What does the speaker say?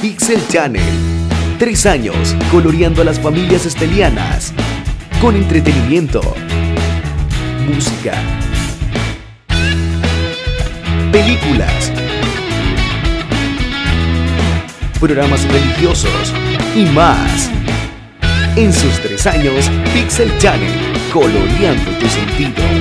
Pixel Channel. Tres años coloreando a las familias estelianas con entretenimiento, música, películas, programas religiosos y más. En sus tres años, Pixel Channel, coloreando tus sentidos.